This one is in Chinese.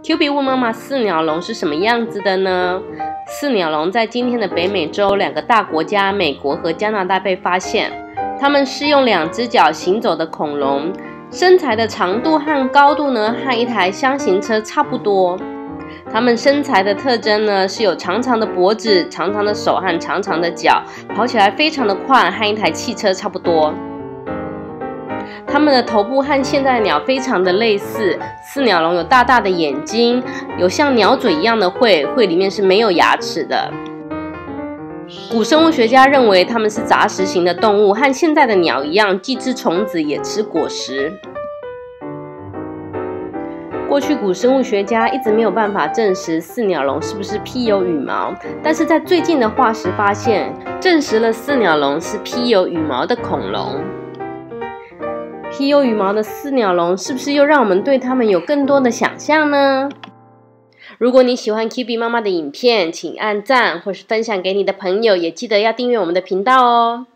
Q B 问妈妈：四鸟龙是什么样子的呢？四鸟龙在今天的北美洲两个大国家美国和加拿大被发现，它们是用两只脚行走的恐龙，身材的长度和高度呢和一台箱型车差不多。它们身材的特征呢是有长长的脖子、长长的手和长长的脚，跑起来非常的快，和一台汽车差不多。它们的头部和现代鸟非常的类似，四鸟龙有大大的眼睛，有像鸟嘴一样的喙，喙里面是没有牙齿的。古生物学家认为它们是杂食型的动物，和现在的鸟一样，既吃虫子也吃果实。过去古生物学家一直没有办法证实四鸟龙是不是披有羽毛，但是在最近的化石发现，证实了四鸟龙是披有羽毛的恐龙。披有羽毛的四鸟龙是不是又让我们对它们有更多的想象呢？如果你喜欢 Q B 妈妈的影片，请按赞或是分享给你的朋友，也记得要订阅我们的频道哦。